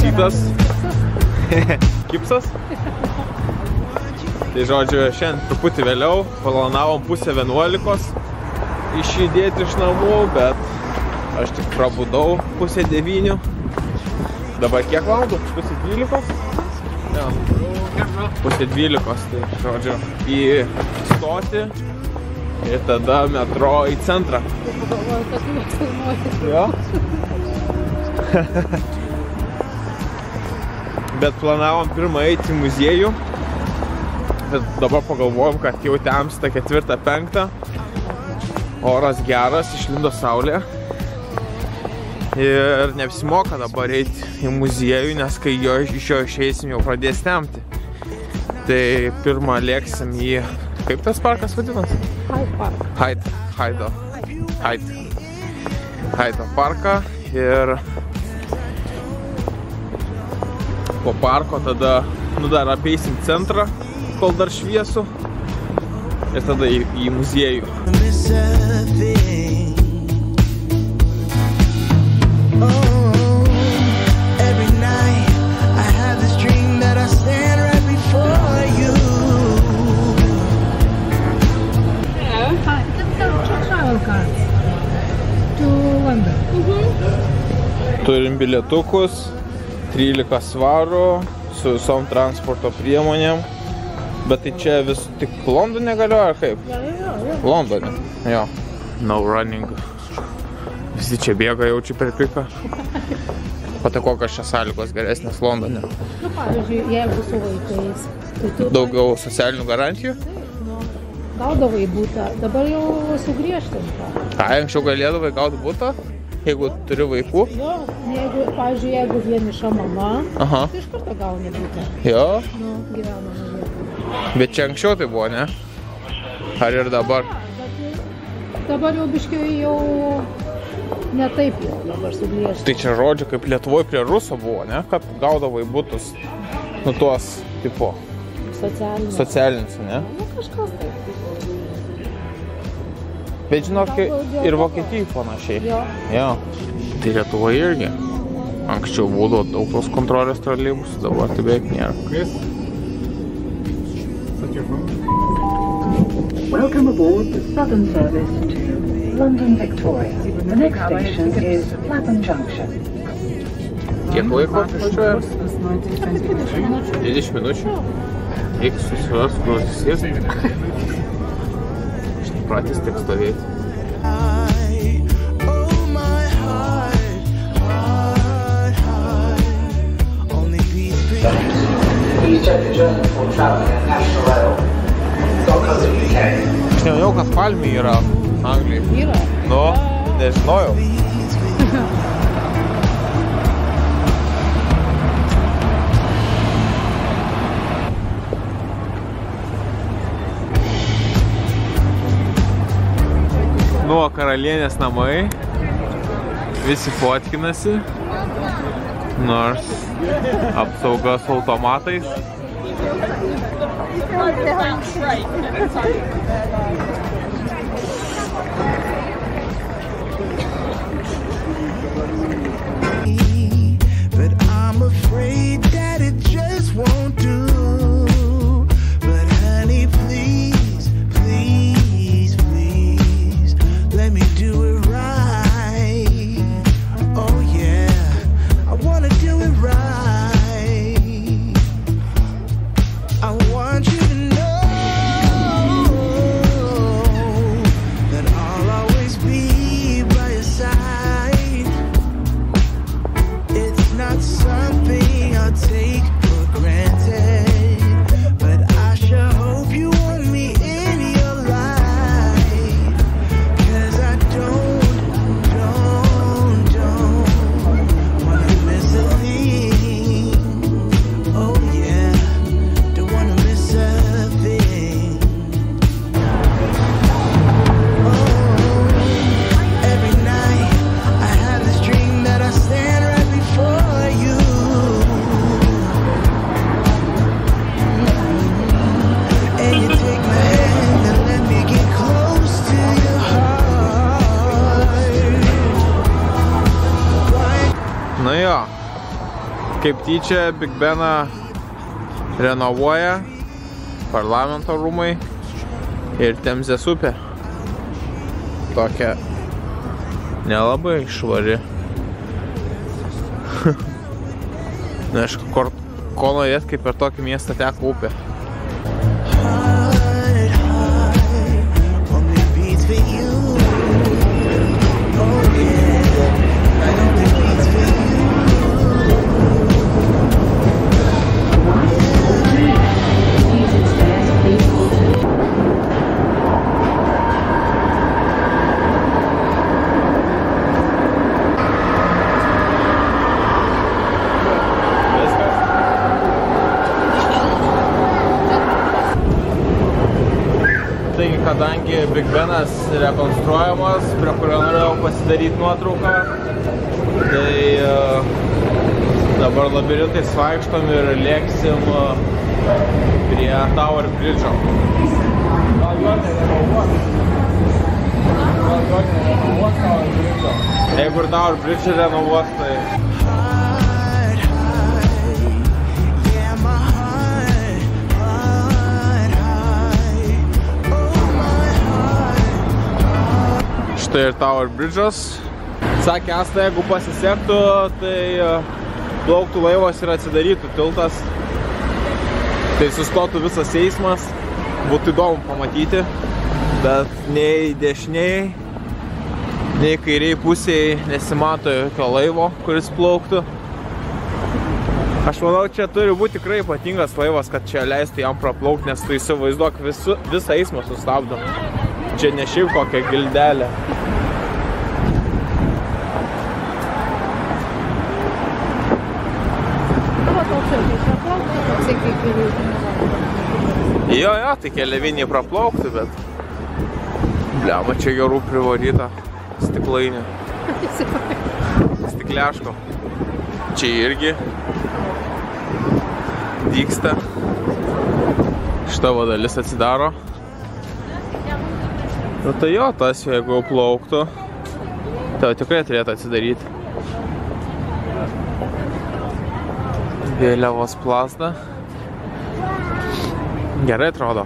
rytas. Kipsas. Tai žodžiu, šiandien truputį vėliau, planavom pusę 11 išjudėti iš namų, bet aš tik prabudau pusę 9. Dabar kiek valandų? Pusę 12? Ja. Pusę 12, tai žodžiu, į stotį ir tada metro į centrą. Pagalvoju, kad tu filmuoji. Jo. Bet planavom pirmą eiti į muziejų. Bet dabar pagalvojom, kad jau temsta ketvirtą, penktą. Oras geras, išlindo saulė. Ir neapsimoka dabar eiti į muziejų, nes kai jo, iš jo išeisim jau pradės temti. Tai pirmą lėksim į... Kaip tas parkas vadinasi? Hyde Park. Hyde, Hyde, Hyde, Hyde parką ir po parko tada, nu dar apeisim centrą, kol dar šviesu ir tada į, į muziejų. Turim bilietukus, 13 svarų su visom transporto priemonėm. Bet tai čia vis tik Londone galioja ar kaip? Jo, jo, jo. Londone. Jo. No running. Visi čia bėga jaučiu per piką. Tai kokios čia sąlygos geresnės Londone? Nu, pavyzdžiui, jeigu su vaikais, tai tu Daugiau socialinių garantijų? Taip, nu, gaudavai būtą, dabar jau sugriežtinta. Ką, anksčiau galėdavai gauti būtą, jeigu turi vaikų? Jo, jeigu, pavyzdžiui, jeigu vieniša mama, Aha. tai iš karto gauni būtą. Jo, Nu, gyvenamą vietą. bet čia anksčiau tai buvo, ne? Ar ir dabar? Bet dabar jau biškiai jau ne taip jau dabar sugriežtinta. Tai čia žodžiu, kaip Lietuvoje prie Ruso buvo, ne? Kad gaudavai būtus, nu tuos, tipo, Socialinė. socialinius, ne? Nu, kažkas taip. Bet žinok, ir Vokietijai panašiai. Jo. Jo. Tai Lietuvoje irgi. Anksčiau būdavo daug tos kontrolės troleibus, dabar tai beveik nėra. Welcome aboard the Southern Service to London Victoria. The next station is Clapham Junction. Kiek laiko iščiuoja? 20 minučių. Eik susiras, kur atsisės. Pratys tik stovėti. I, oh my heart, heart, heart, only beats beat. Please check the journey for traveling at National Rail. .co.uk. Aš nežinau, kad palmė yra Anglijai. Yra. Nu, nežinojau. Nuo karalienės namai. Visi fotkinasi. Nors apsauga su automatais. But I'm afraid that it just won't do. Kaip tyčia, Big Beną renovuoja parlamento rūmai ir Temzės upė. Tokia nelabai švari. Neaišku, kur, ko norėt, kaip per tokį miestą teko upė. Benas rekonstruojamas, prie kurio norėjau pasidaryti nuotrauką, tai e, dabar labirintais vaikštom ir lėksim e, prie Tower Bridge'o. Jeigu ir Tower Bridge renovuos, tai Štai ir Tower Bridge'as. Sakė, Asta, jeigu pasisektų, tai e, plauktų laivas ir atsidarytų tiltas. Tai sustotų visas eismas. Būtų įdomu pamatyti. Bet nei dešiniai, nei kairiai pusėje nesimato jokio laivo, kuris plauktų. Aš manau, čia turi būti tikrai ypatingas laivas, kad čia leistų jam praplaukti, nes tu įsivaizduok visu, visą eismą sustabdo. Čia ne šiaip praplaukti, kaip ir Jo, jo, tai keliaviniai praplauktų, bet... Bliama, čia gerų privaryta stiklainių. Stikliaško. Čia irgi dyksta. Šita va dalis atsidaro. Nu tai jo, tas jeigu plauktų, tai tikrai turėtų atsidaryti. Vėliavos plazda. Gerai atrodo.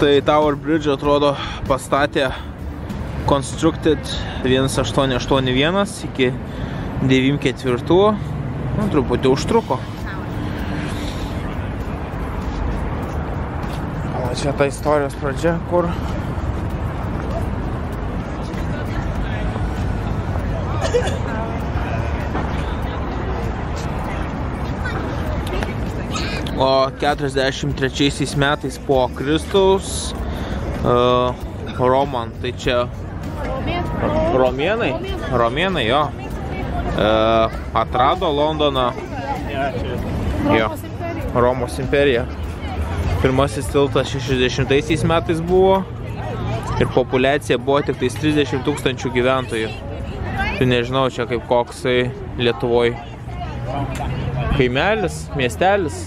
Tai Tower Bridge atrodo pastatė Constructed 1881 iki 94. Nu, truputį užtruko. O čia ta istorijos pradžia, kur O 43 metais po Kristaus uh, Roman, tai čia Romėnai, Romėnai jo, uh, atrado Londoną, jo, Romos imperija. Pirmasis tiltas 60 metais buvo ir populiacija buvo tik tais 30 tūkstančių gyventojų. Tai nežinau, čia kaip koksai Lietuvoje. Kaimelis, miestelis,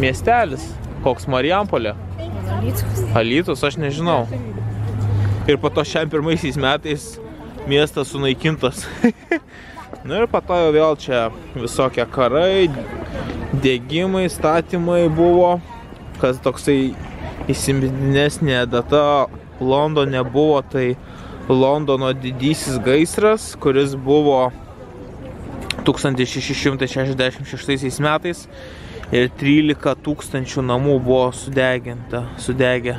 miestelis, koks Marijampolė. Alytus, aš nežinau. Ir po to šiam pirmaisiais metais miestas sunaikintas. Na ir po to jau vėl čia visokie karai, dėgymai, statymai buvo. Kas toksai įsimintinesnė data Londone buvo, tai Londono didysis gaisras, kuris buvo 1666 metais ir 13 tūkstančių namų buvo sudeginta, sudegę.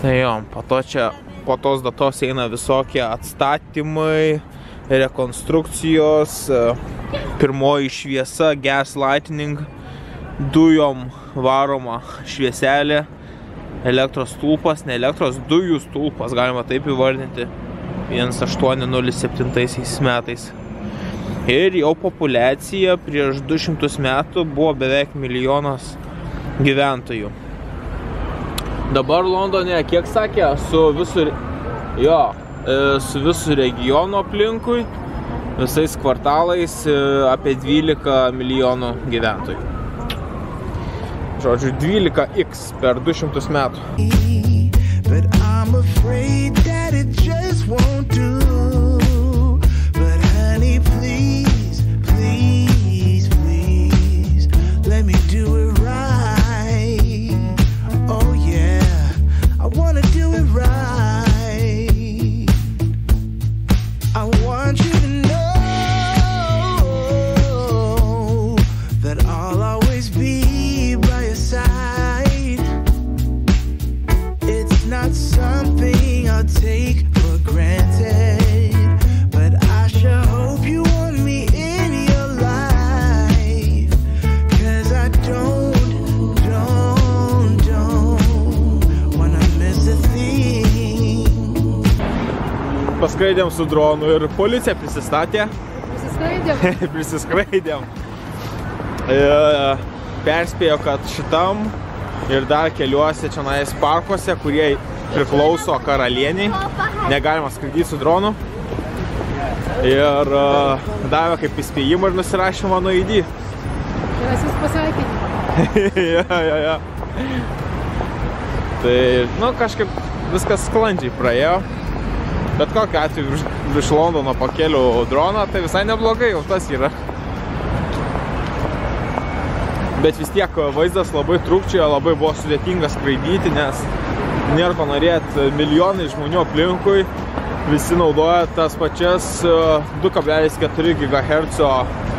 Tai jo, po to čia, po tos datos eina visokie atstatymai, rekonstrukcijos, e, pirmoji šviesa, gas lightning, dujom varoma švieselė, elektros stulpas, ne elektros, dujų stulpas, galima taip įvardinti, 1807 metais. Ir jau populiacija prieš 200 metų buvo beveik milijonas gyventojų. Dabar Londone, kiek sakė, su visų, jo, e, su visų regionu aplinkui, visais kvartalais e, apie 12 milijonų gyventojų. Žodžiu, 12x per 200 metų. But I'm afraid that it just won't do. Paskraidėm su dronu ir policija prisistatė. Prisiskaidėm. Prisiskraidėm. Ir perspėjo, kad šitam ir dar keliuose čionais parkuose, kurie priklauso karalieniai, negalima skraidyti su dronu. Ir e, davė kaip įspėjimą ir nusirašė mano ID. Grasis pasveikinimas. ja, ja, ja. Tai, nu, kažkaip viskas sklandžiai praėjo. Bet kokiu atveju virš, virš Londono pakeliu droną, tai visai neblogai jau tas yra. Bet vis tiek vaizdas labai trūkčiojo, labai buvo sudėtinga skraidyti, nes nėra ko norėti milijonai žmonių aplinkui. Visi naudoja tas pačias e, 2,4 GHz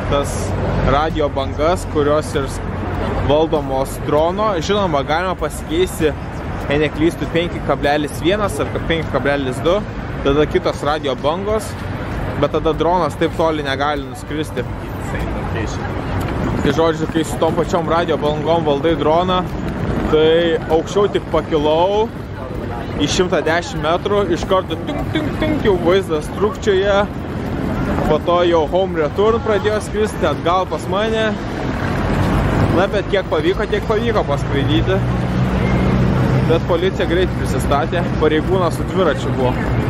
tas radio bangas, kurios ir valdomos drono. Žinoma, galima pasikeisti, jei neklystu, 5,1 ar 5,2, tada kitos radio bangos, bet tada dronas taip toli negali nuskristi. Tai žodžiu, kai su tom pačiom radio bangom valdai droną, tai aukščiau tik pakilau į 110 metrų, iš karto tink, tink, tink, jau vaizdas trukčioje, po to jau home return pradėjo skristi atgal pas mane. Na, bet kiek pavyko, tiek pavyko paskraidyti. Bet policija greit prisistatė, pareigūnas su dviračiu buvo.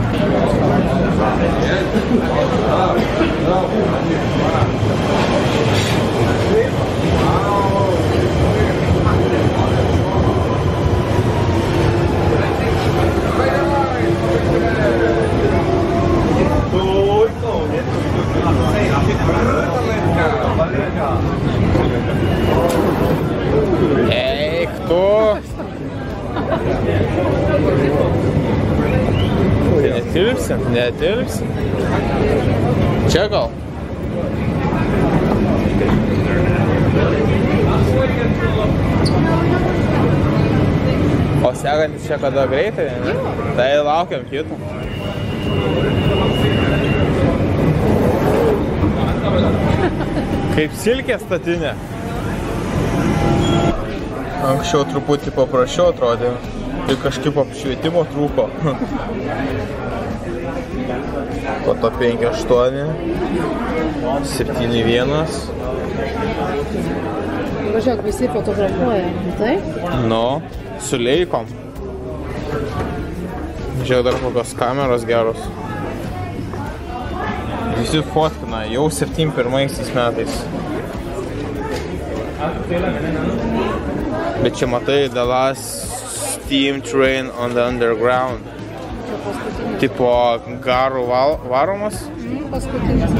Eik tu! Netilpsi, netilpsi. Čia gal? O sekantis čia kada greitai, ne? Tai laukiam kito. Kaip silkė statinė. Anksčiau truputį paprasčiau atrodė. Tai kažkaip apšvietimo trūko. Po to 5-8, 7-1. Važiuok, visi fotografuoja. Tai? Nu, su leikom. Žiūrėk dar kokios kameros geros. Visi fotkina jau 71 metais. Bet čia matai Last Steam Train on the Underground. Tipo garų val varomas. Mm, Paskutinis.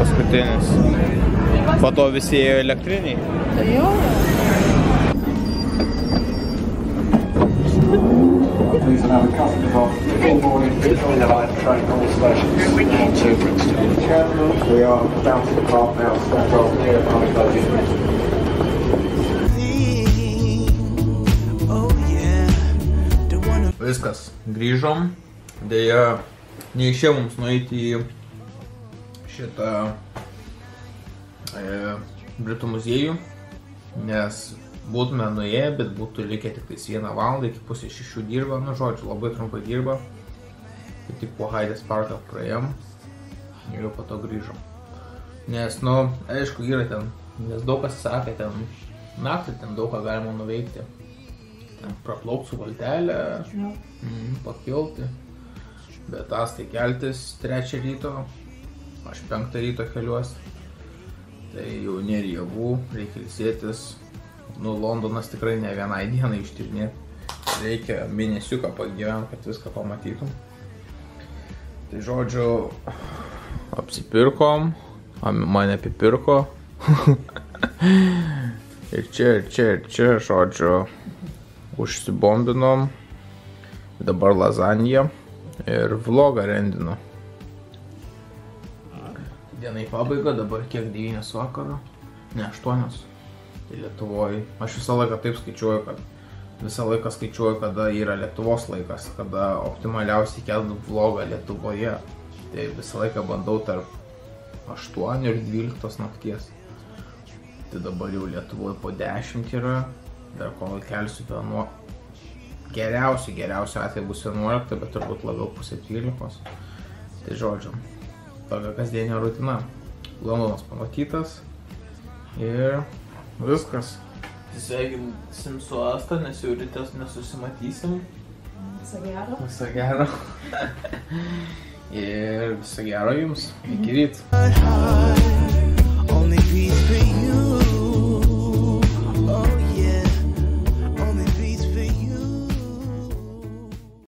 Paskutinis. Po to visi ėjo elektriniai. Tai jau. Please allow the customer box full boarding between the line train all stations. On to Brixton. We are down to the park now, stand off here, unloading. Viskas, grįžom. Deja, neišėjo mums nueiti į šitą e, Britų muziejų, nes būtume nuėję, bet būtų likę tik tais vieną valandą, iki pusės šešių dirba, nu žodžiu, labai trumpai dirba. Tai tik po Haidės parką praėjom ir jau po to grįžom. Nes, nu, aišku, yra ten, nes daug kas sakė, ten naktį ten daug ką galima nuveikti. Praplaukti su valtelė, mm, pakilti. Bet astai keltis trečią ryto, aš penktą ryto keliuosi. Tai jau nėra jėgų, reikia ilsėtis. nu, Londonas tikrai ne vienai dienai ištirnėti. Reikia mėnesiuką pagyventi, kad viską pamatytum. Tai žodžiu, apsipirkom, mane apipirko. ir čia, ir čia, ir čia, žodžiu, užsibombinom. Dabar lazaniją ir vlogą rendinu. Diena į pabaigą, dabar kiek 9 vakaro, ne 8. Tai Lietuvoje, aš visą laiką taip skaičiuoju, kad visą laiką skaičiuoju, kada yra Lietuvos laikas, kada optimaliausiai kelti vlogą Lietuvoje. Tai visą laiką bandau tarp 8 ir 12 nakties. Tai dabar jau Lietuvoje po 10 yra, dar kol kelsiu 11. Geriausiai, geriausiu atveju bus 11, bet turbūt labiau pusė 12. Tai žodžiu, tokia kasdienė rutina. Londonas pamatytas ir viskas. Sveikinsim su Asta, nes jau rytas nesusimatysim. Viso gero. Viso gero. ir viso gero jums. Iki ryto. heart